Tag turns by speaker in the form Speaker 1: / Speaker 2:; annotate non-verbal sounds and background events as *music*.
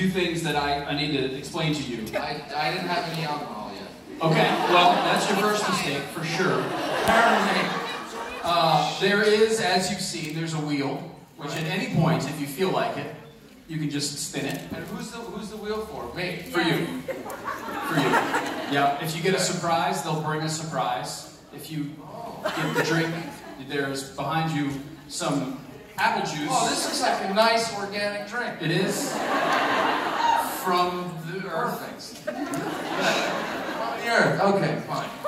Speaker 1: few things that I, I need to explain to you. *laughs*
Speaker 2: I, I didn't have any alcohol yet.
Speaker 1: Okay, well, that's your first mistake, for sure.
Speaker 2: Apparently.
Speaker 1: Uh, there is, as you've seen, there's a wheel, which at any point, if you feel like it, you can just spin it.
Speaker 2: And who's the who's the wheel for? Me.
Speaker 1: For you. For you. Yeah, if you get a surprise, they'll bring a surprise. If you get the drink, there's behind you some apple juice.
Speaker 2: Oh, this looks like a nice organic drink.
Speaker 1: It is from the earth.
Speaker 2: From the earth. Okay, fine.